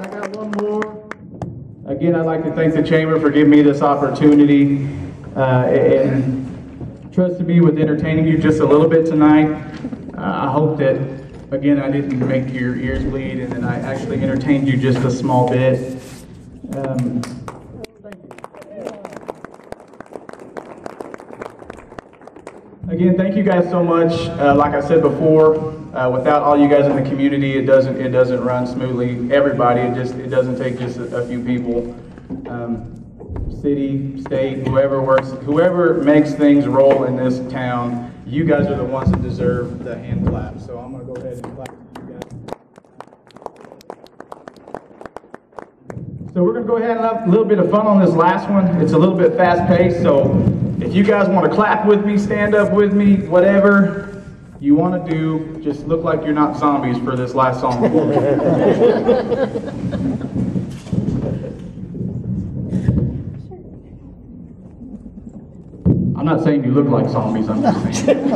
one more. Again, I'd like to thank the chamber for giving me this opportunity uh, and trusting me with entertaining you just a little bit tonight. Uh, I hope that, again, I didn't make your ears bleed and that I actually entertained you just a small bit. Um, Again, thank you guys so much. Uh, like I said before, uh, without all you guys in the community, it doesn't it doesn't run smoothly. Everybody, it just it doesn't take just a, a few people. Um, city, state, whoever works, whoever makes things roll in this town, you guys are the ones that deserve the hand clap. So I'm gonna go ahead and clap you guys. So we're gonna go ahead and have a little bit of fun on this last one. It's a little bit fast paced, so if you guys wanna clap with me, stand up with me, whatever you wanna do, just look like you're not zombies for this last song. I'm not saying you look like zombies, I'm just saying.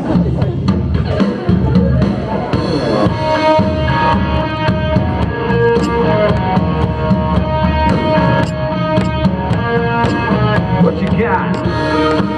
What you got?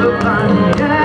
stuff to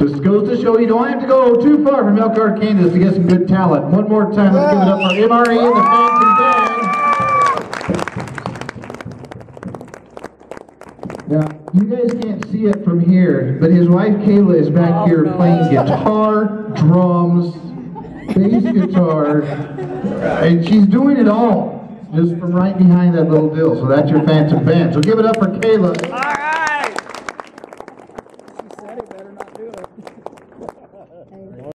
Just goes to show you don't have to go too far from Elkhart, Kansas to get some good talent. One more time, let's give it up for MRE and the Phantom Band. Now, you guys can't see it from here, but his wife Kayla is back oh, here playing guitar, drums, bass guitar, and she's doing it all. Just from right behind that little dill, so that's your phantom band. So give it up for Kayla.